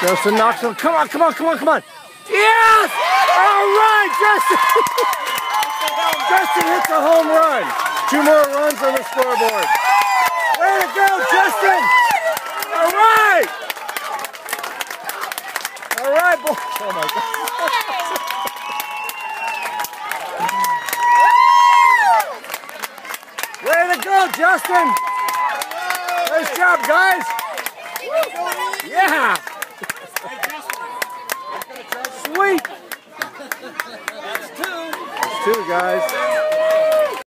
Justin knocks him. Come on, come on, come on, come on. Yes! All right, Justin. Justin hits a home run. Two more runs on the scoreboard. Way to go, Justin! All right! All right, boy. Oh my God. Way to go, Justin! Nice job, guys! Two guys.